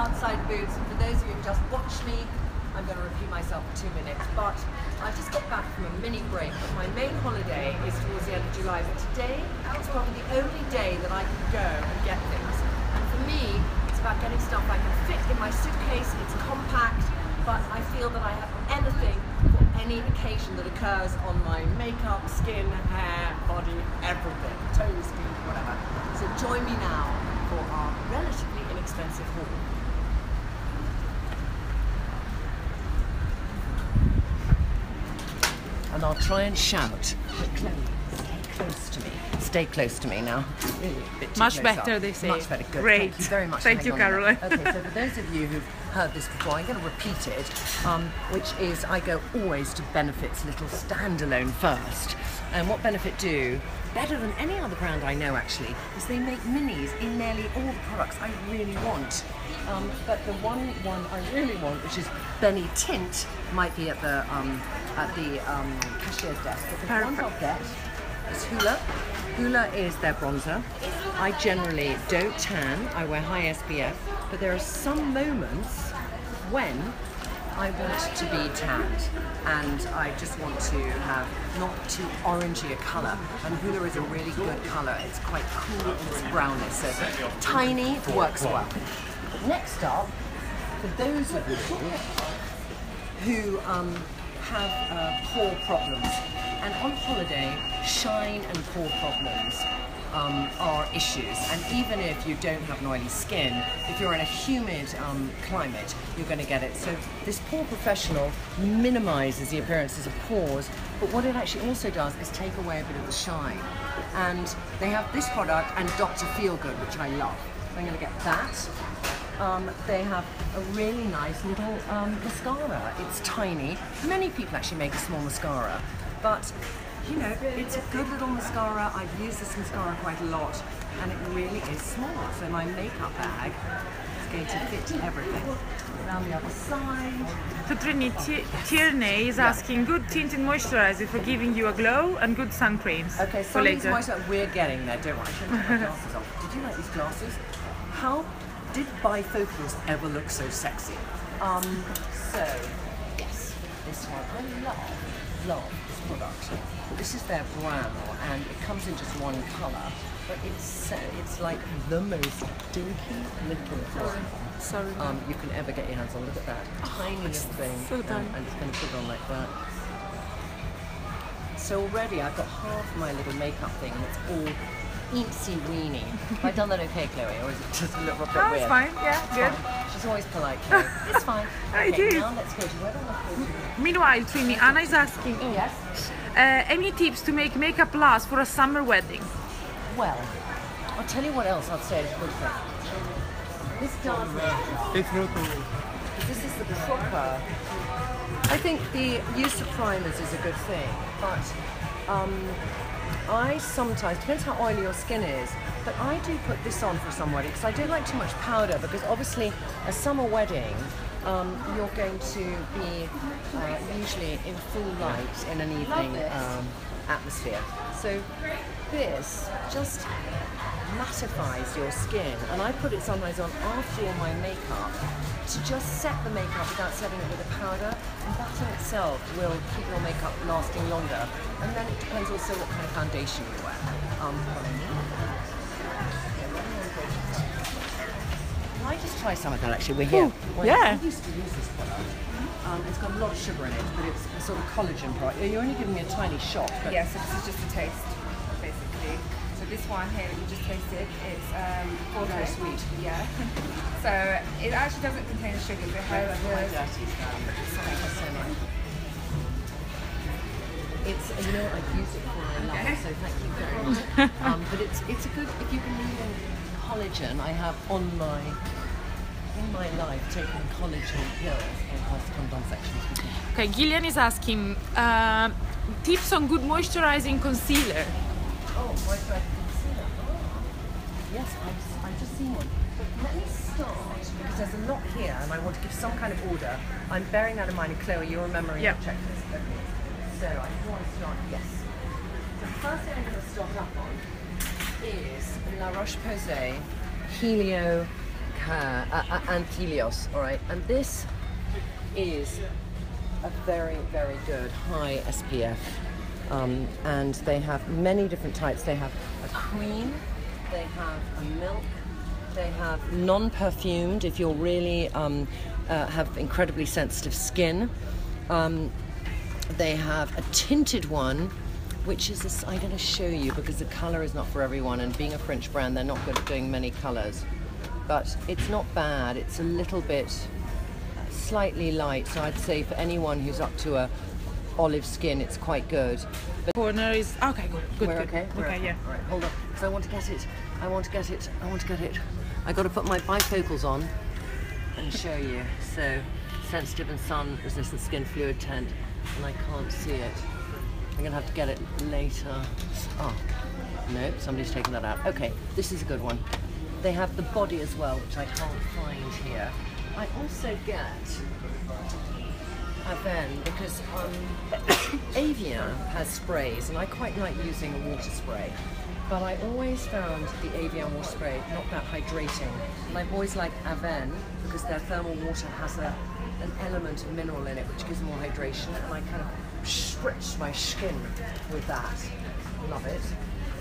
outside boots. And for those of you who just watched me, I'm going to repeat myself for two minutes. But I've just got back from a mini break. My main holiday is towards the end of July. But today is probably the only day that I can go and get things. And for me, it's about getting stuff I can fit in my suitcase. It's compact, but I feel that I have anything for any occasion that occurs on my makeup, skin, hair, body, everything, toes, feet, whatever. So join me now for our relatively inexpensive haul. And I'll try and shout, but Chloe, stay close to me. Stay close to me now. Really, a bit too Much better, up. they say. Much better. Good. Great. Thank you very much. Thank you, Caroline. Okay, so for those of you who've heard this before, I'm going to repeat it, um, which is I go always to Benefit's little standalone first. And what Benefit do, better than any other brand I know actually, is they make minis in nearly all the products I really want. Um, but the one one I really want, which is Benetint, might be at the um, at the um, cashier's desk. But the one I'll get is Hoola. Hoola is their bronzer. I generally don't tan. I wear high SPF, but there are some moments when I want to be tanned and I just want to have not too orangey a colour. And Hoola is a really good colour. It's quite cool in its brownness. So tiny works well. Next up, for those of you who um, have uh, pore problems. And on holiday, shine and pore problems um, are issues. And even if you don't have an oily skin, if you're in a humid um, climate, you're going to get it. So this POREfessional minimizes the appearances of pores, but what it actually also does is take away a bit of the shine. And they have this product and Dr. Feelgood, which I love. I'm going to get that um, they have a really nice little um, mascara. It's tiny. Many people actually make a small mascara, but you know, it's a good little mascara. I've used this mascara quite a lot, and it really is small. So my makeup bag is going to fit everything. Around the other side. So Trinny, Tierney is asking good tint and moisturizer for giving you a glow and good sun creams Okay, for these later. moisturizer we're getting there. Don't worry, I shouldn't have my glasses on. Did you like these glasses? How did bifocals ever look so sexy? Um, so yes, this one I love, love this product. This is their brown, and it comes in just one color, but it's so it's like the most dinky little Sorry. um, you can ever get your hands on. Look at that tiny little thing, so um, and it's going to put on like that. So already I've got half my little makeup thing and it's all eensy weeny. Have I done that okay, Chloe, or is it just a little bit Oh, weird? it's fine. Yeah, good. Fine. She's always polite, Chloe. It's fine. I okay, do. Now let's go to where do I want to go to? Meanwhile, Trinny, Anna is asking, oh, Yes. uh, any tips to make makeup last for a summer wedding? Well, I'll tell you what else I'd say is a good thing. This does. This is the proper. I think the use of primers is a good thing, but um, I sometimes depends how oily your skin is. But I do put this on for some wedding because I don't like too much powder because obviously a summer wedding um, you're going to be uh, usually in full light in an evening um, atmosphere. So this just mattifies your skin and I put it sometimes on after all my makeup to just set the makeup without setting it with a powder and that in itself will keep your makeup lasting longer and then it depends also what kind of foundation you wear. Um, I need. Can I just try some of that actually? We're here. Ooh, yeah. I used to use this product. Um, it's got a lot of sugar in it, but it's a sort of collagen product. You're only giving me a tiny shot. But Yeah, so this is just a taste, this one here, that you just tasted, it's um, very Forte. sweet. Yeah. so it actually doesn't contain sugar. It has My the dirty um, Thank you so much. It's you know I've used it for and I love so thank you very much. um, but it's it's a good if you can need in collagen. I have on my in my life taken collagen pills and past condom sections. Okay, Gillian is asking uh, tips on good moisturizing concealer. Oh, moisturizing concealer. Yes, I've, I've just seen one. Let me start because there's a lot here and I want to give some kind of order. I'm bearing that in mind. And Chloe, you're remembering Yeah. your checklist. Okay. So I want to start. Yes. The first thing I'm going to stock up on is La Roche-Posay Helio hair, uh, uh, Anthelios, all right? And this is a very, very good high SPF. Um, and they have many different types. They have a cream, they have a milk, they have non-perfumed if you're really um, uh, have incredibly sensitive skin. Um, they have a tinted one, which is this, I'm going to show you because the color is not for everyone. And being a French brand, they're not good at doing many colors, but it's not bad. It's a little bit slightly light, so I'd say for anyone who's up to a olive skin, it's quite good. But Corner is okay. Good. Good. we're good. okay. We're okay. Yeah. All right, hold on. So I want to get it. I want to get it. I want to get it. I got to put my bifocals on and show you. So sensitive and sun resistant skin fluid tint, and I can't see it. I'm gonna have to get it later. Oh, no, somebody's taken that out. Okay, this is a good one. They have the body as well, which I can't find here. I also get Avène because um, Evian has sprays, and I quite like using a water spray. But I always found the Evian water spray not that hydrating, and I've always liked Avène because their thermal water has a, an element of mineral in it which gives more hydration, and I kind of stretch my skin with that. Love it.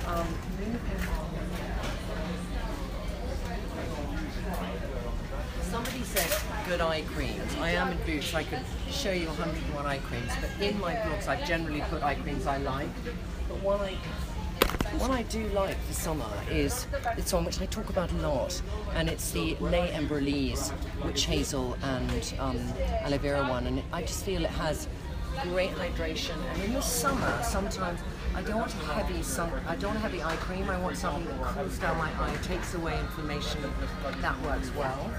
Um, Somebody said good eye creams. I am in Boots. I could show you 101 eye creams, but in my blogs I've generally put eye creams I like. But one I I do like for summer is it's one which I talk about a lot, and it's the Les Embryolisse witch hazel and um, aloe vera one, and I just feel it has great hydration. And in the summer, sometimes I don't want heavy sun. I don't want heavy eye cream. I want something that cools down my eye, takes away inflammation. That works well.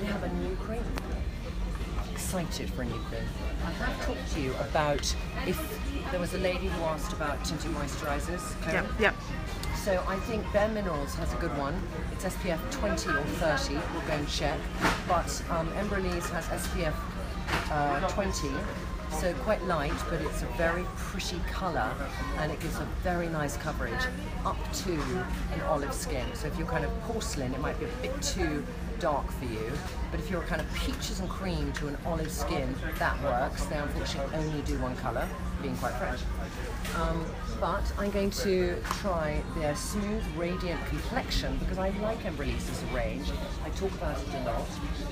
We have a new cream excited for a new cream. I have talked to you about if there was a lady who asked about tinted moisturizers. Yeah. Yeah. So I think Bare Minerals has a good one. It's SPF 20 or 30. We'll go and check. But um, has SPF uh, 20. So quite light, but it's a very pretty colour and it gives a very nice coverage up to an olive skin. So if you're kind of porcelain, it might be a bit too dark for you. But if you're kind of peaches and cream to an olive skin, that works. They unfortunately only do one colour, being quite fresh. Um, but I'm going to try their smooth, radiant complexion because I like Embryolisse as a range. I talk about it a lot.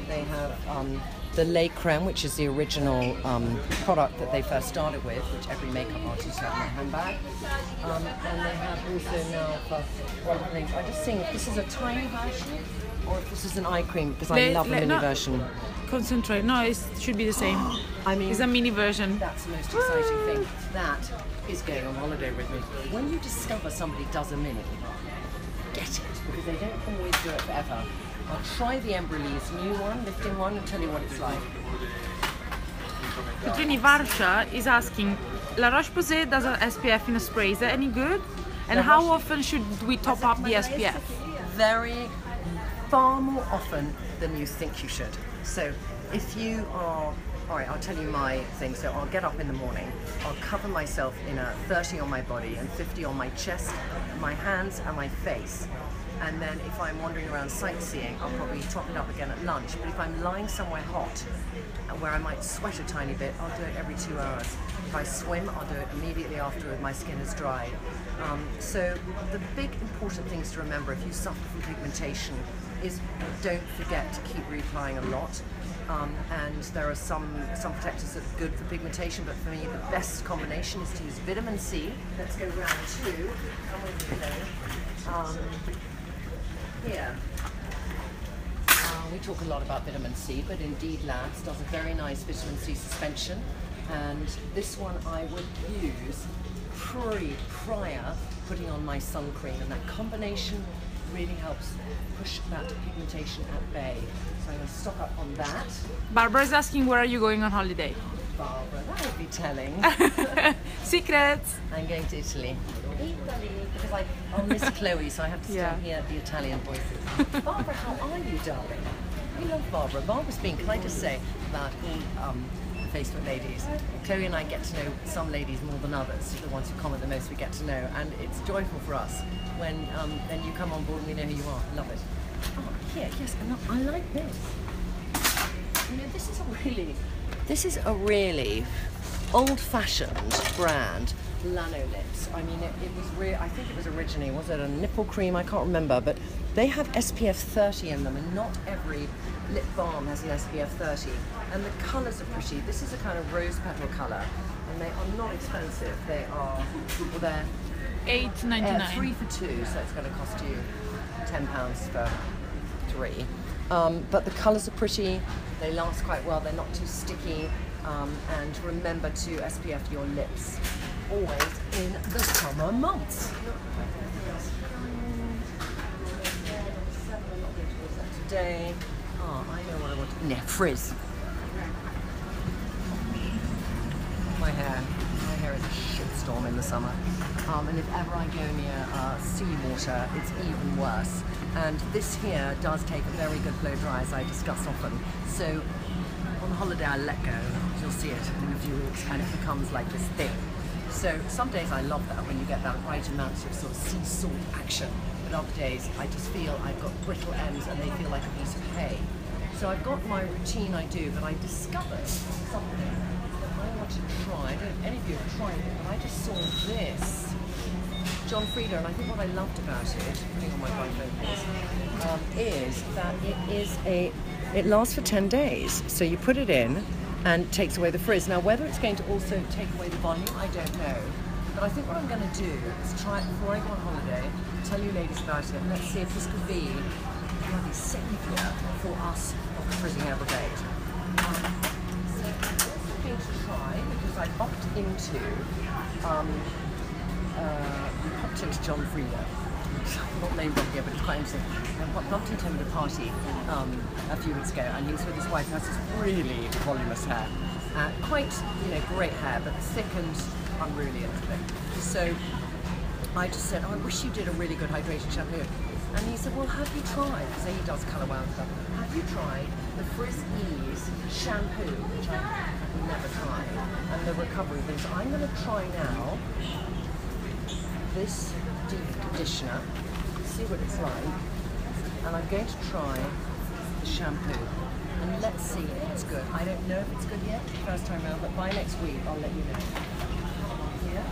They have um, the Lait Creme, which is the original um, product that they first started with, which every makeup artist has in their handbag. Um, and they have also now for wonderful things. I just think this is a tiny version or if this is an eye cream because I Le- love a mini no. version. Concentrate. No, it should be the same. I mean, It's a mini version. That's the most exciting thing. That is going on holiday with me. When you discover somebody does a mini, get it because they don't always do it forever. I'll try the Embryolisse new one, lifting one, and tell you what it's like. Katrini Varsha is asking, La Roche-Posay does an SPF in a spray. Is that any good? And La how often should we top up the SPF? Very, far more often than you think you should. So if you are, all right, I'll tell you my thing. So I'll get up in the morning, I'll cover myself in a 30 on my body and 50 on my chest, my hands and my face. And then if I'm wandering around sightseeing, I'll probably top it up again at lunch. But if I'm lying somewhere hot, and where I might sweat a tiny bit, I'll do it every two hours. If I swim, I'll do it immediately after my skin is dry. Um, so the big important things to remember if you suffer from pigmentation is don't forget to keep reapplying a lot. Um, and there are some some protectors that are good for pigmentation, but for me the best combination is to use vitamin C. Let's go round two. With me. Um, here. Uh, we talk a lot about vitamin C, but Indeed Labs does a very nice vitamin C suspension, and this one I would use pre prior putting on my sun cream, and that combination really helps push that pigmentation at bay. So I'm going to stock up on that. Barbara is asking, where are you going on holiday? Barbara, that would be telling. Secrets. I'm going to Italy. Italy, because I, I'll miss Chloe, so I have to still Yeah. hear the Italian voices. Barbara, how are you, darling? We love Barbara. Barbara's been, can I just say, about um, the Facebook ladies, Chloe and I get to know some ladies more than others, the ones who comment the most we get to know, and it's joyful for us when um, then you come on board and we know who you are. Love it. Oh, here, yes, and I like this. You know, this is a really, this is a really old-fashioned brand, Lanolips. I mean, it, it was real. I think it was originally was it a nipple cream? I can't remember, but they have SPF 30 in them, and not every lip balm has an SPF 30. And the colours are pretty. This is a kind of rose petal colour, and they are not expensive. They are, well, they're Eight ninety uh, nine. three for two, so it's going to cost you ten pounds for three. Um, but the colours are pretty. They last quite well. They're not too sticky. Um, and remember to SPF your lips always in the summer months. Today, oh, I know what I want. No, frizz. My hair, my hair is a shitstorm in the summer. Um, and if ever I go near uh, seawater, it's even worse. And this here does take a very good blow dry, as I discuss often. So on holiday I let go. You'll see it in a few weeks, and it becomes like this thing. So some days I love that when you get that right amount of sort of sea salt action. But other days I just feel I've got brittle ends and they feel like a piece of hay. So I've got my routine I do, but I discovered something that I want to try. I don't know if any of you have tried it, but I just saw this. John Frieda, and I think what I loved about it, putting on my bifocals, um, is that it is a, it lasts for 10 days. So you put it in and takes away the frizz. Now, whether it's going to also take away the volume, I don't know. But I think what I'm going to do is try it before I go on holiday, tell you ladies about it, and let's see if this could be a bloody saviour for us of the frizzing ever brigade. Um, so I'm going to try, because I bumped into um, uh, popped into John Frieda. Not name drop here, but it's quite interesting. And bu- bumped into him at a party um, a few weeks ago, and he was with his wife, who has this really voluminous hair. Uh, quite, you know, great hair, but thick and unruly a little bit. So I just said, oh, I wish you did a really good hydration shampoo. And he said, well, have you tried, because he does colour wow stuff, have you tried the Frizz Ease shampoo, which I have never tried, and the recovery thing. So I'm going to try now this deep conditioner, see what it's like, and I'm going to try the shampoo. And let's see if it's good. I don't know if it's good yet, first time around, but by next week I'll let you know. Here.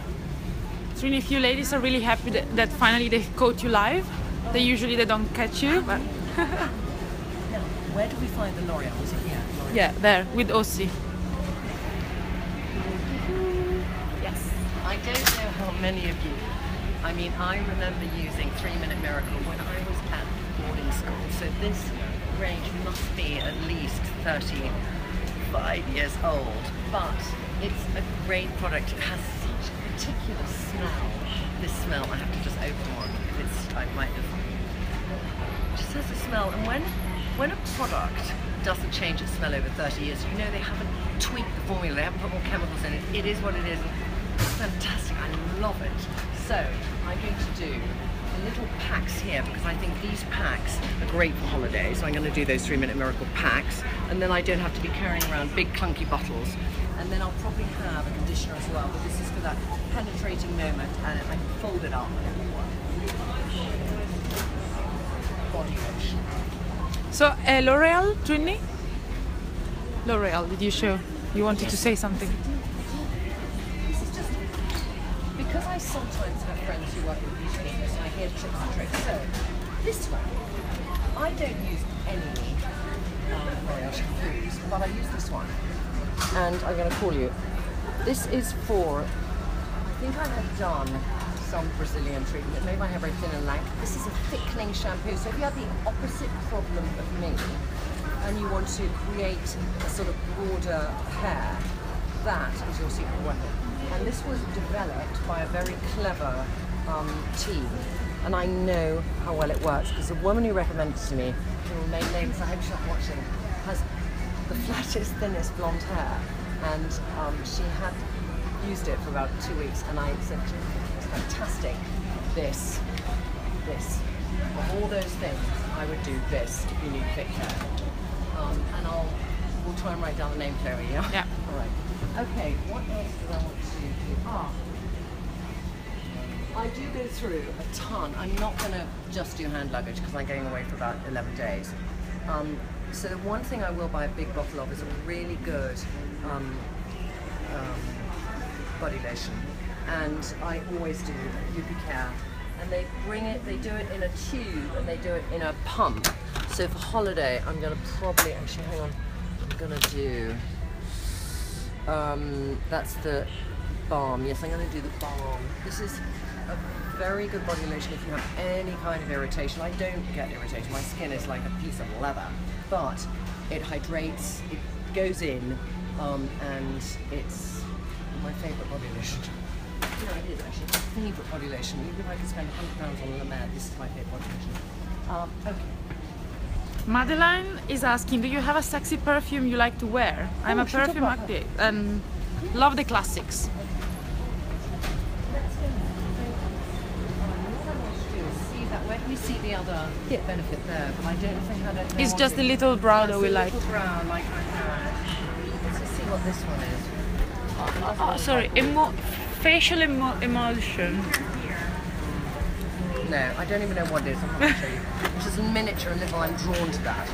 Trinny, if you ladies are really happy that, that finally they caught you live. They usually they don't catch you, but Now, where do we find the L'Oreal? Is it here? L'Oreal? yeah, there with Ossi. Yes. I don't know how many of you. I mean, I remember using Three Minute Miracle when I was at boarding school. So this range must be at least 35 years old. But it's a great product. It has such a particular smell. This smell, I have to just open one. If it's, I might have. Just has a smell. And when when a product doesn't change its smell over 30 years, you know they haven't tweaked the formula, they haven't put more chemicals in it. It is what it is. Fantastic. I love it. So I'm going to do little packs here because I think these packs are great for holidays. So I'm going to do those three minute miracle packs and then I don't have to be carrying around big clunky bottles. And then I'll probably have a conditioner as well, but this is for that penetrating moment and I can fold it up. Body lotion. So uh, L'Oreal, Trinny. L'Oreal, did you show? You wanted to say something? Because I sometimes have friends who work with beauty and I hear tips and tricks. So this one, I don't use any uh, shampoos, but I use this one, and I'm going to call you. This is for. I think I have done some Brazilian treatment. Maybe my hair very thin and lank. This is a thickening shampoo. So if you have the opposite problem of me, and you want to create a sort of broader hair, that is your secret weapon. And this was developed by a very clever um, team. And I know how well it works because the woman who recommended it to me, who will name names, I hope she's not watching, has the flattest, thinnest blonde hair. And um, she had used it for about two weeks and I said, it's fantastic. This, this. Of all those things, I would do this if you need thick hair. Um, and I'll, we'll try and write down the name, Chloe, yeah? Yeah. All right. Okay, what else do I want to do? Ah. I do go through a ton. I'm not going to just do hand luggage because I'm going away for about 11 days. Um, so the one thing I will buy a big bottle of is a really good um, um, body lotion. And I always do Care. And they bring it, they do it in a tube and they do it in a pump. So for holiday, I'm going to probably, actually, hang on, I'm going to do, um, that's the balm. Yes, I'm going to do the balm. This is a very good body lotion if you have any kind of irritation. I don't get irritation. My skin is like a piece of leather, but it hydrates, it goes in, um, and it's my favourite body lotion. You it is actually my favourite body lotion. Even if I could spend £100 on La Mer, this is my favourite body lotion. Um, okay. Madeline is asking, do you have a sexy perfume you like to wear? I'm Oh, a should we talk perfume addict and um, love the classics. See that you see the other benefit there, but I don't know if they had it. It's just the little brow that we like. little brown like Let's just see what this one is. Oh, it doesn't Oh, sorry, emo- facial emo- emulsion. No, I don't even know what it is. I'm not going to show you. It's just miniature and little. I'm drawn to that.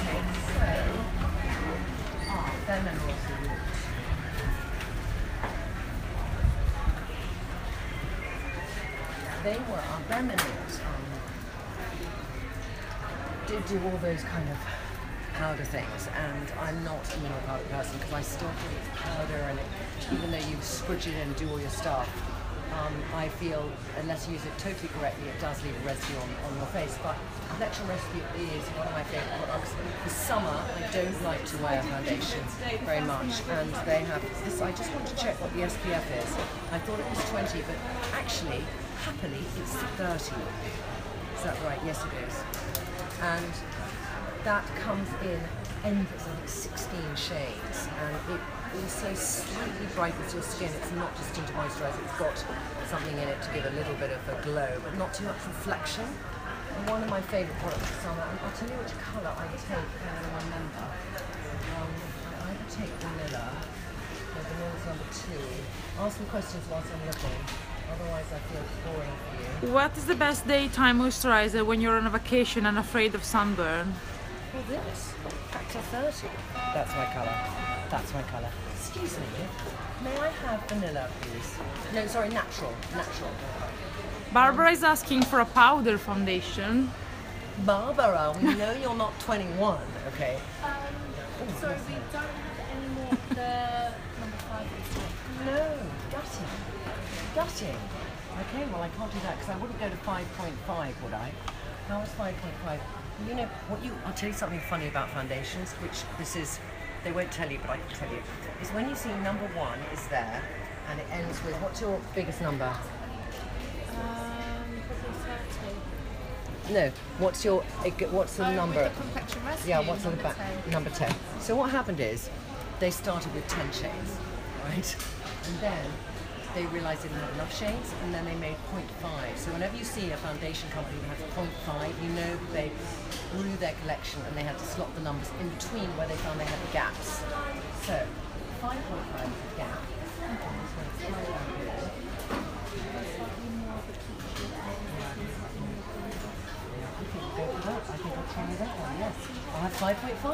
Okay, so. Are also. They were, our their minerals um, did do all those kind of powder things, and I'm not a mineral powder person because I still think it's powder, and it, even though you squidge it and do all your stuff, um, I feel unless you use it totally correctly, it does leave a residue on, on your face. But Electron Rescue is one of my favourite products. For summer, I don't like to wear foundation very much, and they have this. I just want to check what the SPF is. I thought it was 20, but actually, happily, it's 30. Is that right? Yes, it is. And that comes in endless, I think 16 shades, and it also slightly brightens your skin. It's not just tinted moisturizer, it's got something in it to give a little bit of a glow, but not too much reflection. And one of my favourite products for summer, and I'll tell you which colour I take when I remember. Um, I either take vanilla, no, vanilla's number two. Ask some questions whilst I'm looking, otherwise I feel boring for you. What is the best daytime moisturizer when you're on a vacation and afraid of sunburn? Well, this, factor 30. That's my colour. That's my colour. Excuse me, may I have vanilla, please? No, sorry, natural. Natural. Barbara is asking for a powder foundation. Barbara, we know you're not 21, okay? Um, sorry, we don't have any more of the number five in stock. No, gutting. Gutting. Okay, well, I can't do that because I wouldn't go to 5.5, would I? How is 5.5? You know, what you, I'll tell you something funny about foundations, which this is, they won't tell you, but I can tell you, is when you see number one is there and it ends with, what's your biggest number? Um, No, what's your, what's the Oh, number? The. Yeah, what's on the back? 10. Number 10. So what happened is they started with 10 chains, right? And then they realized they didn't have enough shades and then they made 0.5. So whenever you see a foundation company that has 0.5, you know that they grew their collection and they had to slot the numbers in between where they found they had the gaps. So 5.5 is the gap. I'm just going to slide down here. I think I'll go for that. I think I'll try that one, yes. I'll have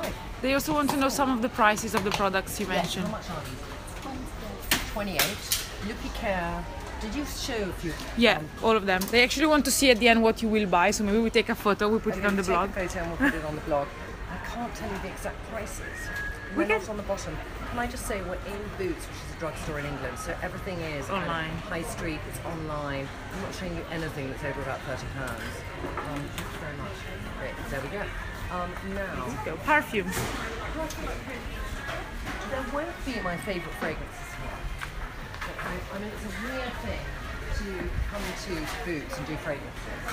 5.5. They also want to know some of the prices of the products you Yes, mentioned. how much are these? 28. Lucky Care. Did you show a few? Yeah, all of them. They actually want to see at the end what you will buy, so maybe we take a photo, we put Okay, it on the take blog. a photo and we'll put it on the blog. I can't tell you the exact prices. We We're can- not on the bottom. Can I just say we're in Boots, which is a drugstore in England, so everything is Online. high street. It's online. I'm not showing you anything that's over about thirty pounds. Um, thank you very much. Great. There we go. Um, now. Go. Perfume. There won't be my favourite fragrances here. I, I mean, it's a weird thing to come to Boots and do fragrances.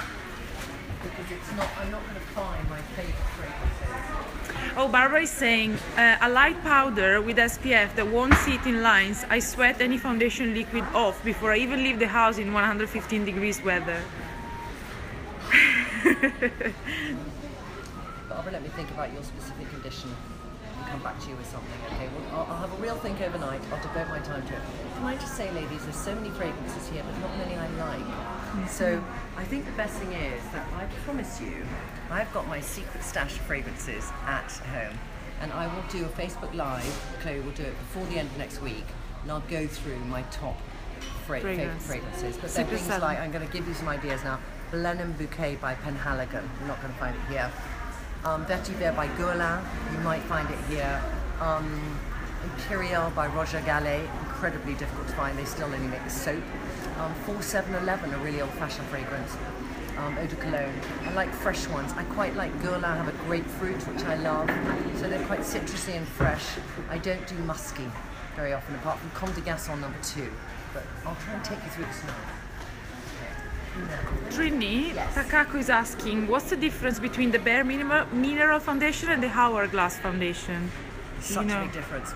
Because it's not, I'm not going to find my favourite fragrances. Oh, Barbara is saying uh, a light powder with SPF that won't sit in lines. I sweat any foundation liquid off before I even leave the house in 115 degrees weather. Barbara, let me think about your specific condition. Come back to you with something. Okay, well, I'll, I'll have a real think overnight. I'll devote my time to it. Can I just say, ladies, there's so many fragrances here, but not many I like. Mm-hmm. So I think the best thing is that I promise you, I've got my secret stash of fragrances at home, and I will do a Facebook Live. Chloe will do it before the end of next week, and I'll go through my top fra- fragrances. But they're things seven. like I'm going to give you some ideas now. Blenheim Bouquet by Penhaligon. You're not going to find it here. Um, Vetiver by Guerlain. You might find it here. Um, Imperial by Roger Gallet. Incredibly difficult to find. They still only make the soap. Um, 4711, a really old-fashioned fragrance. Um, eau de cologne. I like fresh ones. I quite like Guerlain have a grapefruit, which I love. So they're quite citrusy and fresh. I don't do musky very often, apart from Comme des Garçons number two. But I'll try and take you through the smell. Trinny, Yes. Takako is asking, what's the difference between the Bare Mineral, mineral Foundation and the Hourglass Foundation? Such you know. a big difference.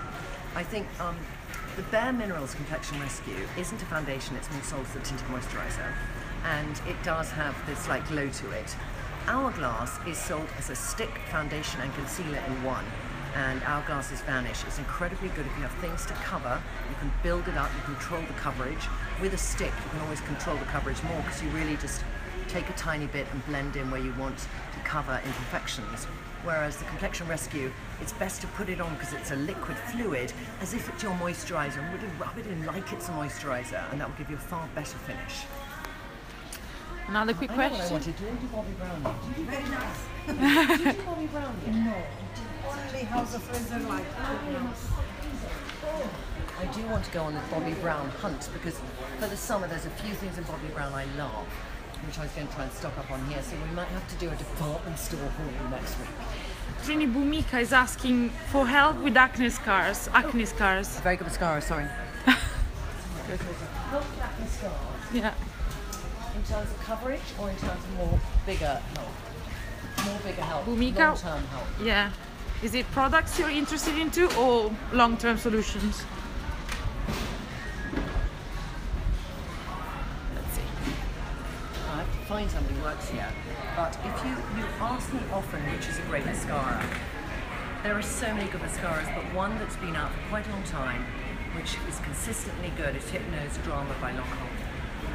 I think um, the Bare Minerals Complexion Rescue isn't a foundation, it's more sold as a tinted moisturiser. And it does have this like glow to it. Hourglass is sold as a stick foundation and concealer in one. And Hourglass's Vanish It's incredibly good if you have things to cover. You can build it up, you control the coverage. With a stick, you can always control the coverage more because you really just take a tiny bit and blend in where you want to cover imperfections. Whereas the Complexion Rescue, it's best to put it on because it's a liquid fluid, as if it's your moisturiser, and really rub it in like it's a moisturiser, and that will give you a far better finish. Another quick I know what I question. wanted. Do you Bobbi Brown? Did you Very nice. Did you Bobbi Brown yet? No. Only House of Fraser like. Oh, I do want to go on the Bobbi Brown hunt because for the summer there's a few things in Bobbi Brown I love, which I was going to try and stock up on here. So we might have to do a department store haul next week. Trinny Bhumika is asking for help with acne scars. Acne scars. Very good mascara, sorry. Help acne scars Yeah. In terms of coverage or in terms of more bigger help? More bigger help. Bhumika- Long-term help. Yeah. Is it products you're interested into or long-term solutions? Let's see. I have to find somebody who works here. But if you, you ask me often which is a great mascara, there are so many good mascaras, but one that's been out for quite a long time, which is consistently good, is Hypnose Drama by Lancome.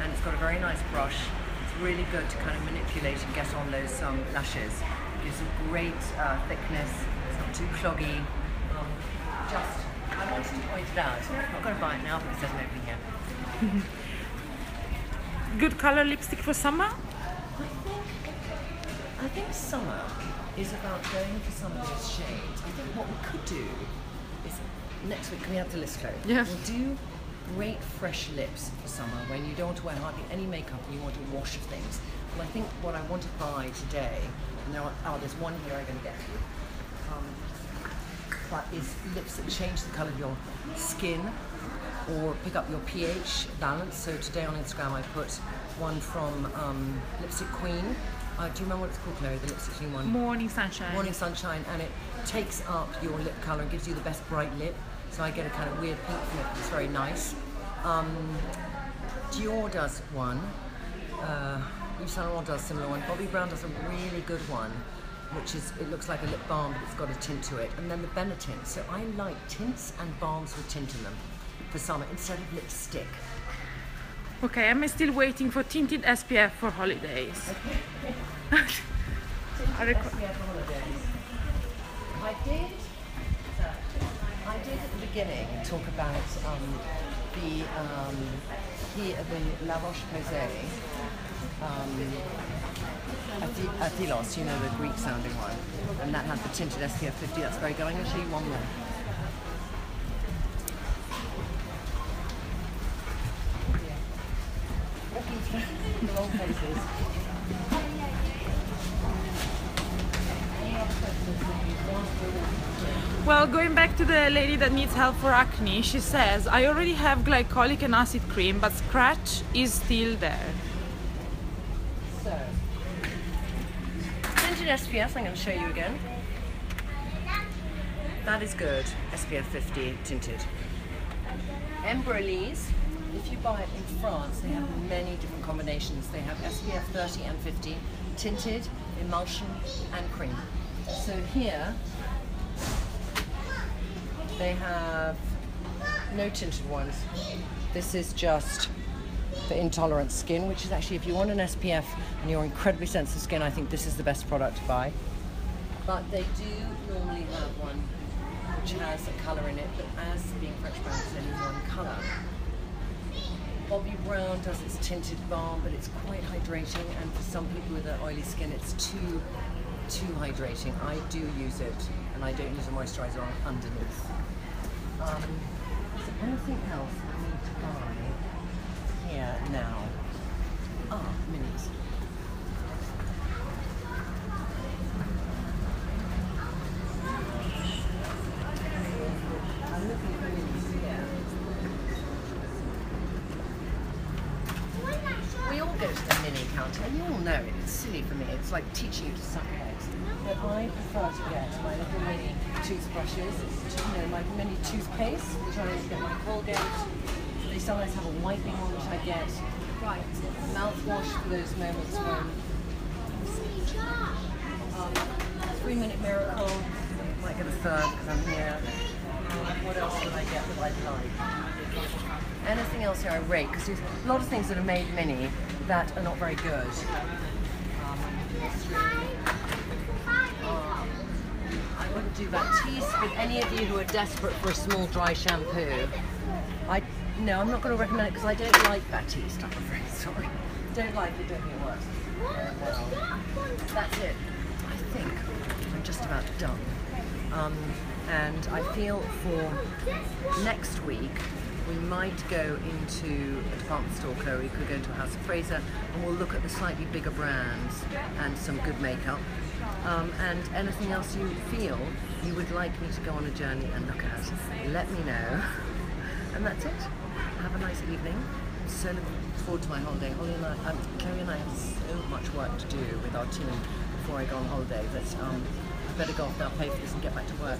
And it's got a very nice brush. It's really good to kind of manipulate and get on those um, lashes. It gives a great uh, thickness. It's not too cloggy. Um, just, I wanted to point it out. I'm not going to buy it now because there's nobody here. Good color lipstick for summer? I think I think summer is about going for some of those shades. I think what we could do is next week, can we have the list, Chloe? Yeah. We'll do great fresh lips for summer when you don't want to wear hardly any makeup and you want to wash things. And I think what I want to buy today, and there are, oh, there's one here I'm going to get um, but is lips that change the colour of your skin or pick up your pH balance. So today on Instagram I put one from um, Lipstick Queen. Uh, do you remember what it's called, Chloe? The Lipstick Queen one? Morning sunshine. Morning Sunshine, and it takes up your lip colour and gives you the best bright lip. So I get a kind of weird pink from it. It's very nice. Um, Dior does one. Uh, Yves Saint Laurent does a similar one. Bobbi Brown does a really good one, which is it looks like a lip balm, but it's got a tint to it. And then the Benetint. So I like tints and balms with tint in them for summer instead of lipstick. Okay, I'm still waiting for tinted SPF for holidays. I requ- I did. I did at the beginning talk about um, the um, the, the La Roche Posay. Um, Athi- Athilos, you know the Greek sounding one, and that had the tinted SPF 50. That's very good. I'm going to show you one more. Well, going back to the lady that needs help for acne, she says, I already have glycolic and acid cream, but scratch is still there. So, tinted SPF, I'm going to show you again. That is good, SPF 50 tinted. Embryolisse, if you buy it in France, they have many different combinations. They have SPF 30 and 50, tinted, emulsion, and cream. So here, They have no tinted ones. This is just for intolerant skin, which is actually, if you want an SPF and you're incredibly sensitive skin, I think this is the best product to buy. But they do normally have one which has a colour in it, but as being French brown, it's only one colour. Bobbi Brown does its tinted balm, but it's quite hydrating, and for some people with an oily skin, it's too too hydrating. I do use it, and I don't use a moisturizer on underneath. Um, is there anything else I need to buy here now? Ah, minis. We all go to the mini counter, and you all know it. It's silly for me. It's like teaching you to suck. But I prefer to get my little mini toothbrushes, you know, my mini toothpaste, which I always get my Colgate. They sometimes have a wiping one, which I get. Right, mouthwash for those moments when um, three minute miracle. I might get a third because I'm here. Um, what else would I get that I'd like? Anything else here I rate because there's a lot of things that are made mini that are not very good. Um, um, I wouldn't do Batiste, but any of you who are desperate for a small dry shampoo, I no, I'm not going to recommend it because I don't like Batiste. I'm afraid. Sorry, don't like it. Don't think it that's it. I think I'm just about done. Um, and I feel for next week we might go into a department store, Chloe. We could go into a House of Fraser and we'll look at the slightly bigger brands and some good makeup. Um, and anything else you feel you would like me to go on a journey and look at, let me know. And that's it. Have a nice evening. So looking forward to my holiday. Holly and I, um, Chloe and I have so much work to do with our team before I go on holiday that um, I better go off now, pay for this and get back to work.